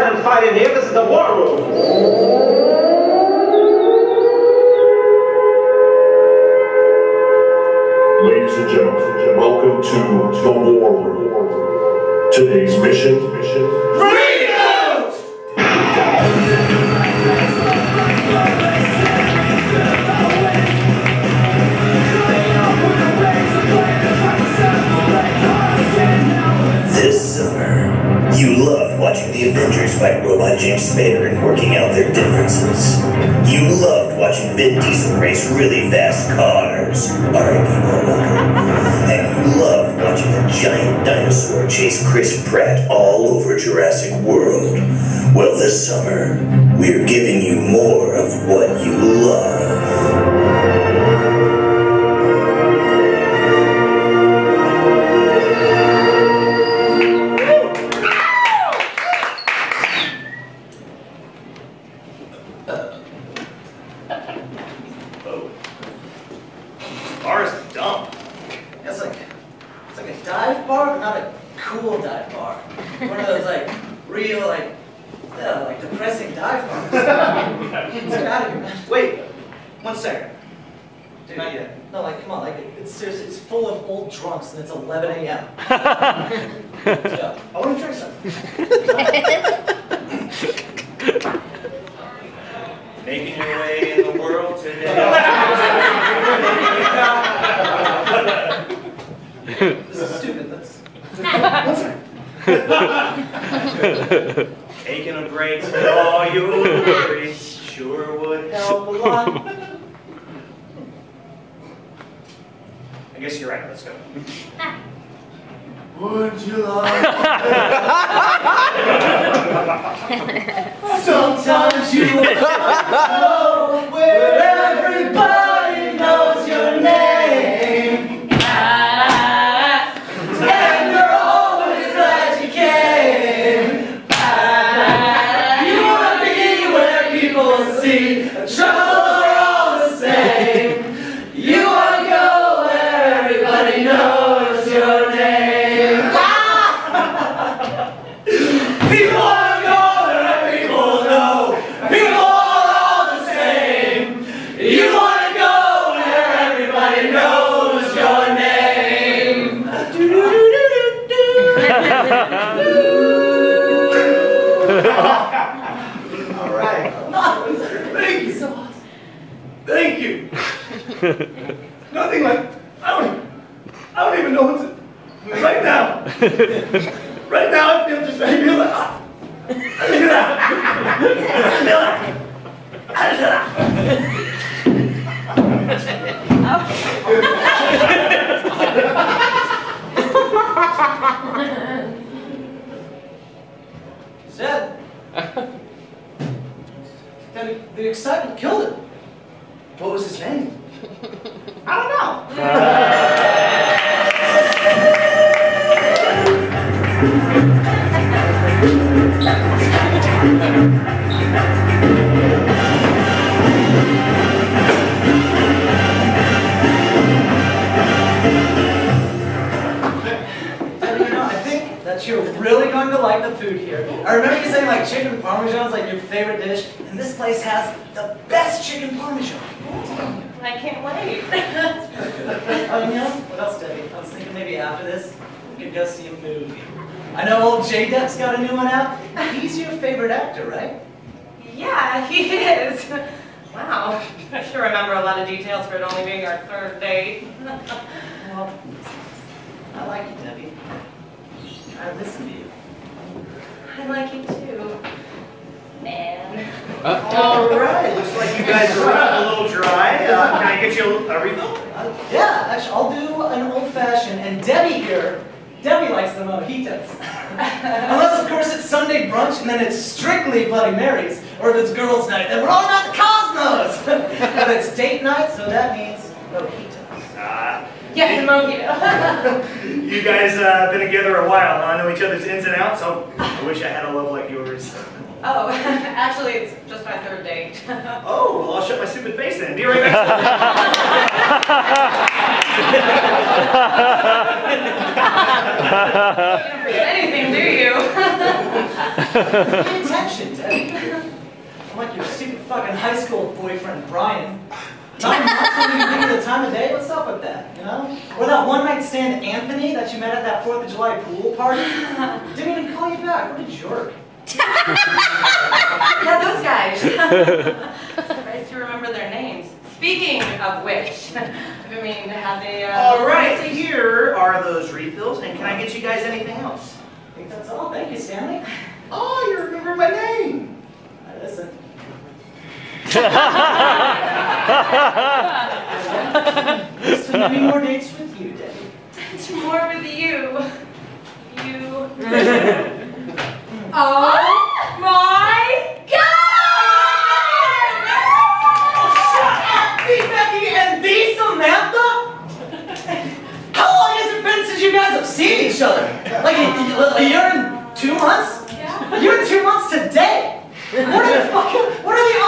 campfire in here. This is the war room. Ladies and gentlemen, welcome to the War Room. Today's mission, mission, Avengers fight Robot James Spader and working out their differences. You loved watching Vin Diesel race really fast cars, R.I.P. And you loved watching a giant dinosaur chase Chris Pratt all over Jurassic World. Well, this summer, we're giving you more of what you love. Taking a break from all I that. Zed. the, excitement killed him. Really like the food here. I remember you saying like chicken parmesan is like your favorite dish, and this place has the best chicken parmesan. I can't wait. Oh, you know, what else, Debbie? I was thinking maybe after this, we could go see a movie. I know old J-Dep's got a new one out. He's your favorite actor, right? yeah, he is. Wow. I sure remember a lot of details for it only being our third date. Well, I like you, Debbie. I listen to you. I like you too. Man. All right. Looks like you guys are a little dry. Uh, can I get you a, a refill? Uh, yeah, actually, I'll do an old-fashioned, and Debbie here, Debbie likes the mojitos. Unless, of course, it's Sunday brunch, and then it's strictly Bloody Marys, or if it's girls' night, then we're all about the cosmos. but it's date night, so that means mojitos. Uh, Yes, a mojito. you guys uh, been together a while, huh? Know each other's ins and outs. Oh, I wish I had a love like yours. oh, actually, it's just my third date. Oh, well, I'll shut my stupid face then. Be right back. You don't forget anything, do you? Pay attention, Debbie. I'm like your stupid fucking high school boyfriend, Brian. Not not even give you the time of day. What's up with that? You know? Or that one night stand Anthony that you met at that Fourth of July pool party. Didn't even call you back. What a jerk. Yeah, those guys. Surprised to remember their names. Speaking of which, I mean, have they, uh... All right, here are those refills, and can I get you guys anything else? I think that's all. Thank you, Stanley. Oh, you remember my name. I listen. To many more dates with you, Debbie. It's more with you. You. oh my god! Hey, Becky and the Samantha? How long has it been since you guys have seen each other? Like a, a year and two months? Yeah. A year and two months today? What are the fucking, what are the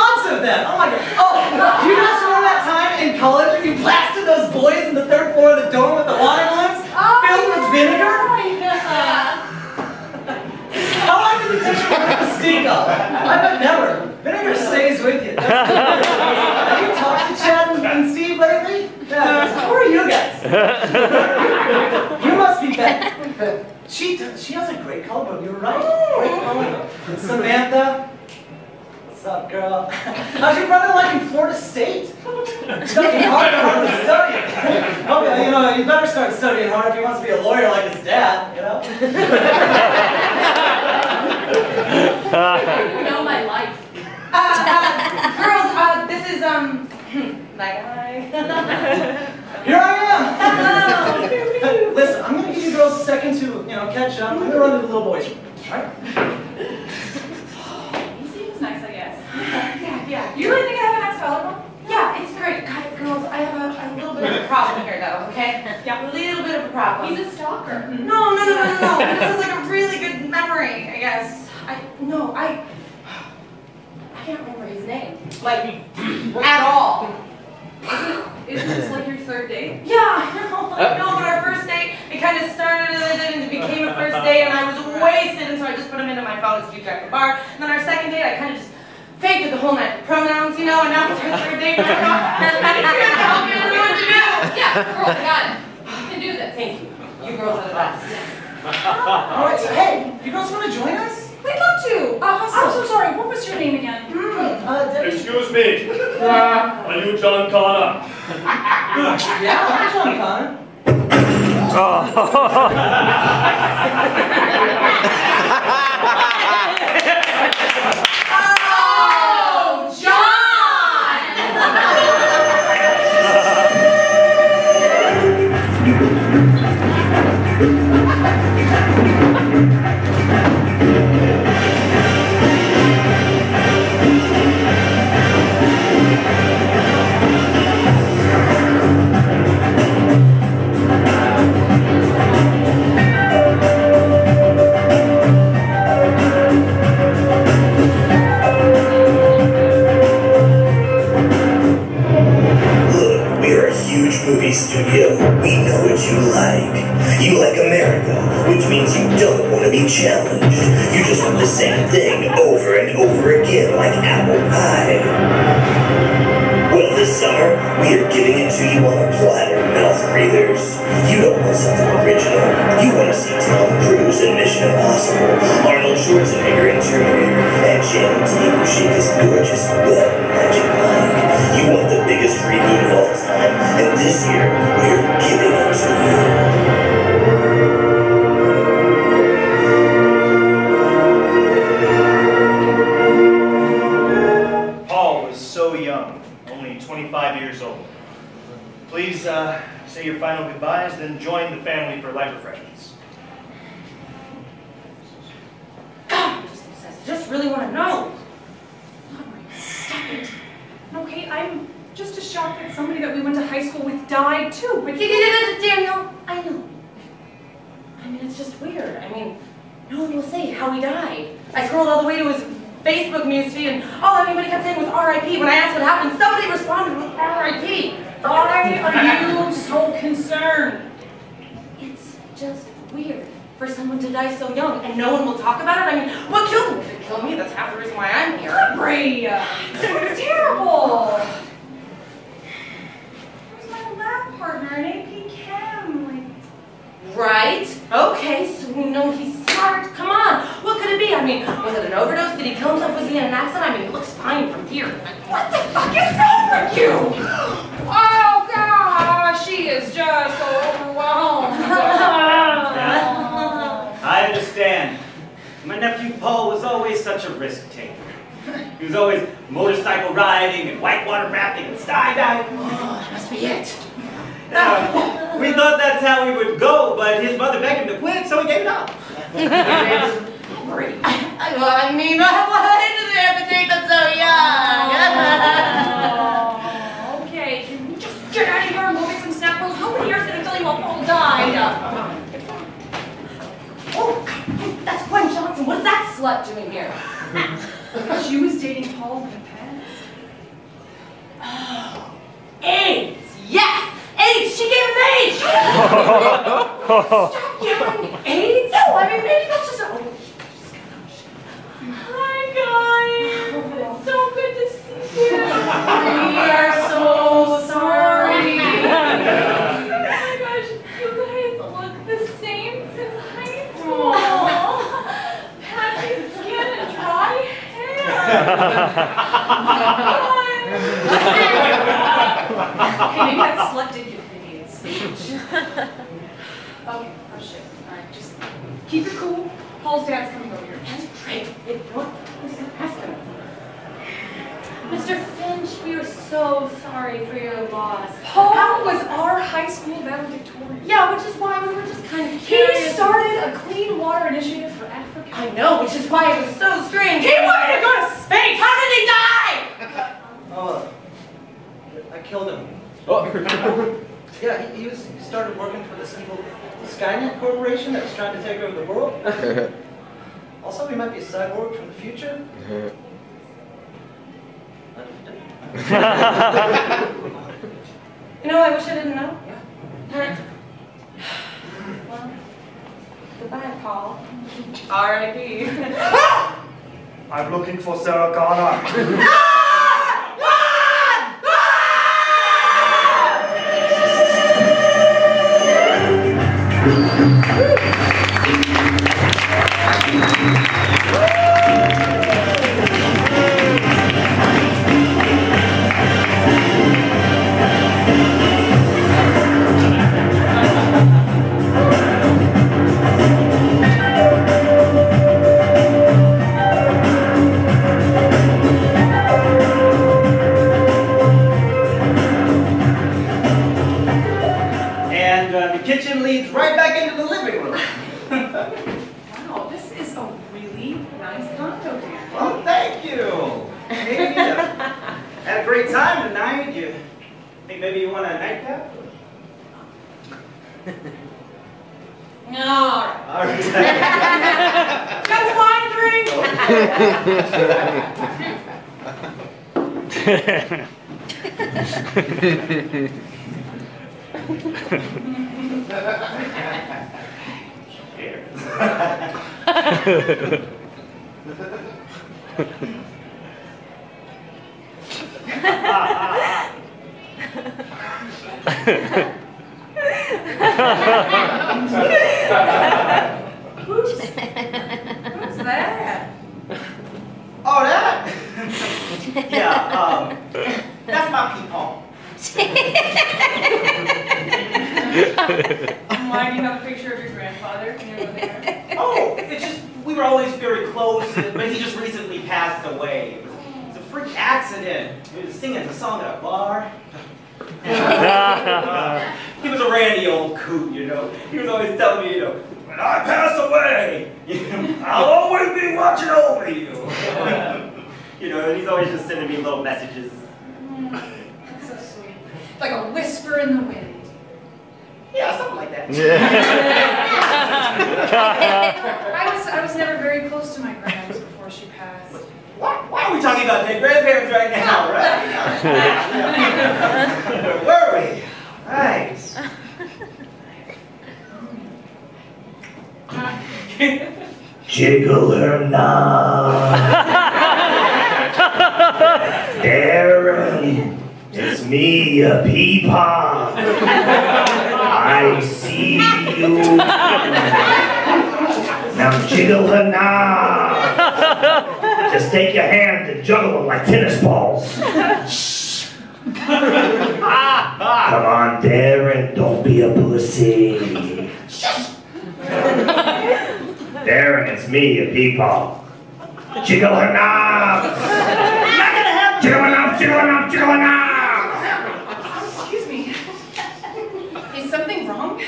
odds of that? Oh my god. Oh, do you guys remember that time in college when you blasted those boys in the third floor of the dorm with the watermelons oh, filled with vinegar? Oh How long did it take you to stink up? I bet never. Vinegar stays with you. Have you talked to Chad and, Steve lately? Yeah, who are you guys? you must be Becky. She does, she has a great color. You're right. Great color oh. Samantha. What's up, girl? How's your brother like in Florida State? Studying hard, hard to study. Okay, you know, you better start studying hard if he wants to be a lawyer like his dad, you know? You know my life. Uh, uh, girls, uh, this is, um, my guy. Here I am! Listen, I'm gonna give you girls a second to, you know, catch up. I'm gonna run to the little boys' room, alright? He seems nice, I guess. Yeah, yeah. You really think I have an ex-collarbone? Yeah, it's great. God, girls, I have a, a little bit of a problem here, though, okay? Yeah, a little bit of a problem. He's a stalker. No, no, no, no, no, no. This is like a really good memory, I guess. I, no, I, I can't remember his name. Like, at all. Isn't this like your third date? Yeah, I know, I know, but our first date, it kind of started and it became a first date, and I was wasted, and so I just put him into my phone to keep track of the bar. And then our second date, I kind of just faked it the whole night pronouns, you know, and now it's our third date, and I don't know what to do. Yeah, girl, got it. You can do this. Thank you. You girls are the best. Alright, so hey, you girls wanna join us? We'd love to. Uh, I'm so sorry. What was your name again? Uh, Excuse me. Are you John Connor? Yeah, I'm John Connor. Oh, you. Paul was so young, only 25 years old. Please uh, say your final goodbyes, then join the family for light refreshments. God, I'm just obsessed. I just really want to know. Stop it. Okay, I'm just as shocked that somebody that we went to high school with died too. But Daniel, I know. I mean, it's just weird. I mean, no one will say how he died. I scrolled all the way to his Facebook newsfeed, and all anybody kept saying was R.I.P. When I asked what happened, somebody responded with R.I.P. Why are you so concerned? It's just weird for someone to die so young and no one will talk about it. I mean, what killed him? If me, that's half the reason why I'm here. Bray, it's terrible. Where's my lab partner in AP Chem? Like, Right? Okay, so we know he's smart. Come on. What could it be? I mean, was it an overdose? Did he kill himself? Was he in an accident? I mean, he looks fine from here. What the fuck is wrong with you? oh gosh, she is just so overwhelmed. I understand. My nephew Paul was always such a risk taker. He was always motorcycle riding and whitewater rafting and skydiving. Oh, that must be it. Uh, we thought that's how we would go, but his mother begged him to quit, so he gave it up. Great. I, I mean, why do they have to take them so young? Oh, okay, can you just get out of here and go get some snack rolls? Nobody here's gonna tell you how Paul died. Oh, God, that's Gwen Johnson. What is that slut doing here? She was dating Paul in the past. AIDS! Yes! AIDS! She gave him AIDS! Stop giving me AIDS? No, I mean, maybe that's just a... Oh, hair. okay, maybe that slut did give me a speech. Okay, oh shit. Alright, just keep it cool. Paul's dad's coming over here. That's great. It, what? Who's gonna him? Mr. Finch, we are so sorry for your loss. Paul was our high school valedictorian. Yeah, which is why we were just kind of He curious. started a clean water initiative for Africa. I know, which is why it was so strange. He wanted to go to space! How did he die? Oh, I killed him. Oh. yeah, he, he was. He started working for this evil Skynet corporation that was trying to take over the world. also, he might be a cyborg from the future. You know, I wish I didn't know. Yeah. Well, goodbye, Paul. R.I.P. I'm looking for Sarah Connor. And Who's, that? Oh, that? yeah, um, that's my peephole. Why do you have a picture of your grandfather near there? Oh, it's just, we were always very close, but he just recently passed away. It was, it was a freak accident. He was singing a song at a bar. Uh, he was a randy old coot, you know. He was always telling me, you know, when I pass away, I'll always be watching over you. You know, and he's always just sending me little messages. Mm, that's so sweet. Like a whisper in the wind. Yeah, something like that. Yeah. I was I was never very close to my grandmother before she passed. Why, why are we talking about dead grandparents right now, right? Where were we? Right. Jiggle her knob. Me, a peapod. I see you. Now jiggle her knob. Just take your hand and juggle them like tennis balls. Shh. Come on, Darren, don't be a pussy. Darren, it's me, a peepaw. Jiggle her knobs. Jiggle her knobs, jiggle her knobs, jiggle her knobs. Excuse me. Is something wrong?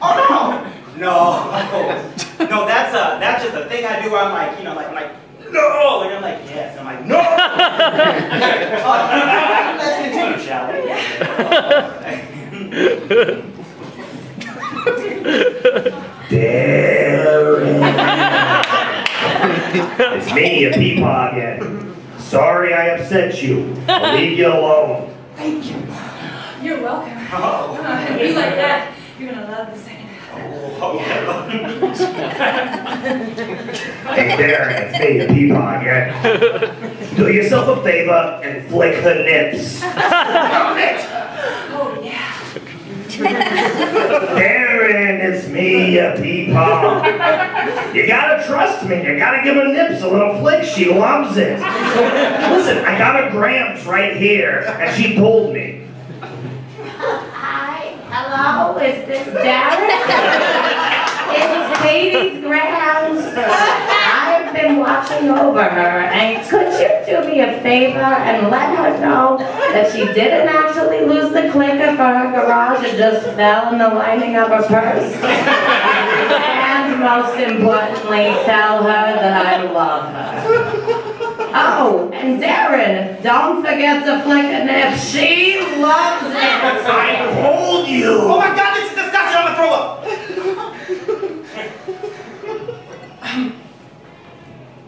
Oh no! No, no, that's a that's just a thing I do. Where I'm like, you know, like I'm like no, and I'm like yes, and I'm like no. Let's continue, shall Darren. it's me, a peepaw again. Sorry I upset you. I'll leave you alone. Thank you. You're welcome. Oh. Uh, be like that. You're gonna love the second half. Hey Darren, it's me, a peepaw again. Do yourself a favor and flick her nips. Oh yeah. Darren, it's me, a peepaw. You gotta trust me. You gotta give her nips a little flick. She loves it. Listen, I got her grams right here, and she told me. Hello, is this Darren? it's Katie's Grams. I've been watching over her, and could you do me a favor and let her know that she didn't actually lose the clicker for her garage, it just fell in the lining of her purse? and most importantly, tell her that I love her. Oh, and Darren, don't forget to flick a nip. She loves it. I told you. Oh my God, this is disgusting! I'm gonna throw up.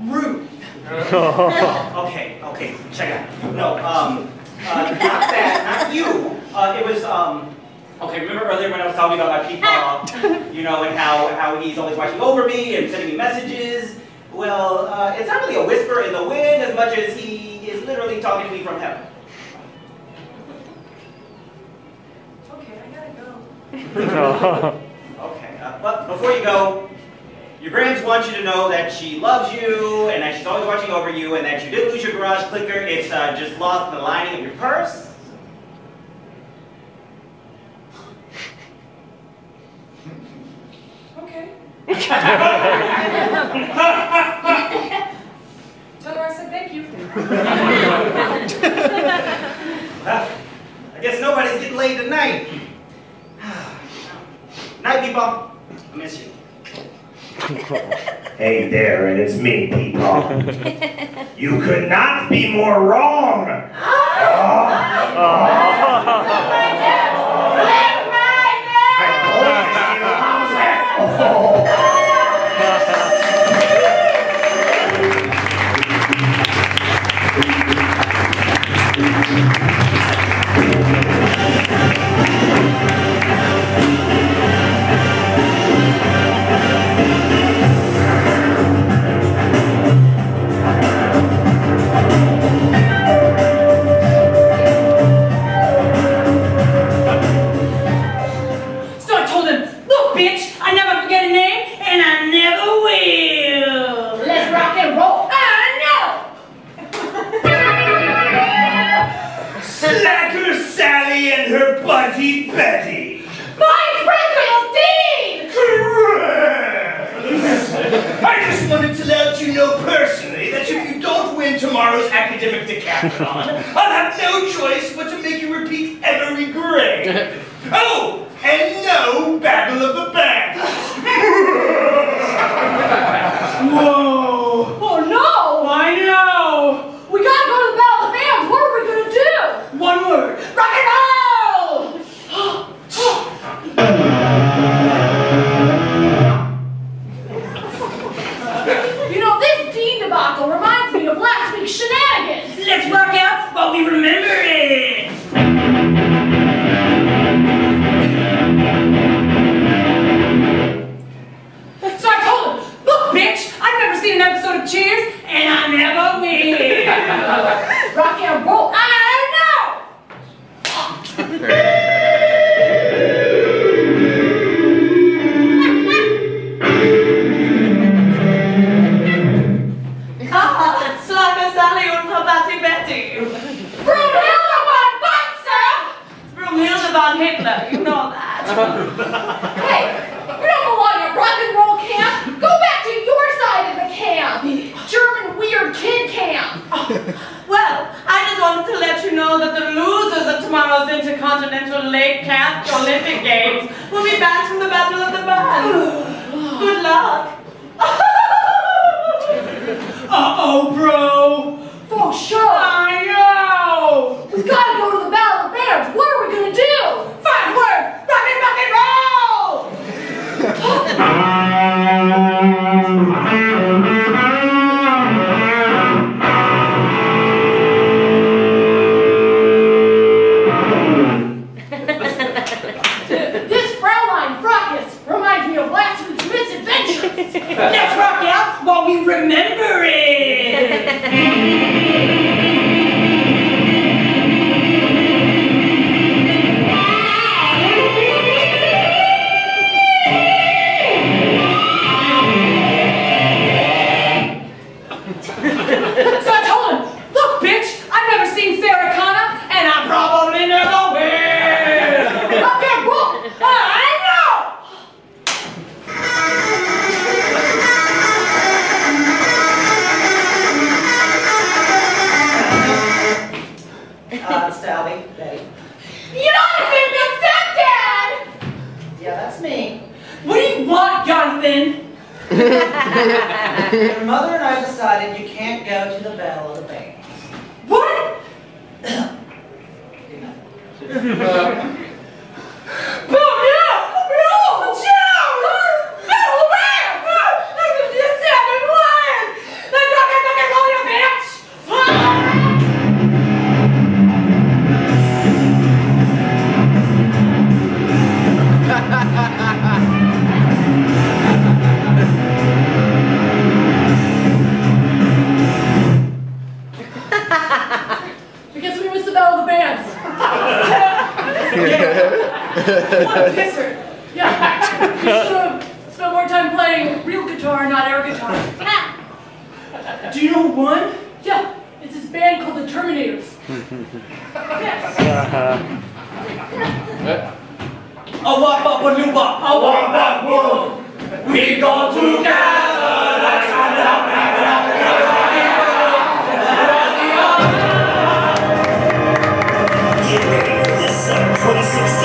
Rude. okay, okay, check out. No, um, uh, not that, not you. Uh, it was, um, okay, remember earlier when I was talking about my peepaw, you know, and how, how he's always watching over me and sending me messages? Well, uh, it's not really a whisper in the wind as much as he is literally talking to me from heaven. Okay, I gotta go. Okay, uh, but before you go, your Grams wants you to know that she loves you and that she's always watching over you and that you did lose your garage clicker. It's uh, just lost in the lining of your purse. Okay. Tell her I said thank you. I guess nobody's getting laid tonight. Night, people. I miss you. Hey there, and it's me, Peepaw. You could not be more wrong. So oh. motherfucker. Your mother and I decided you can't go to the Battle of the Bands. What? you know. a kisser. Yeah. You should have spent more time playing real guitar, not air guitar. Do you know one? Yeah. It's this band called the Terminators. yes. A wop up a new wop. A wop up world. We go together.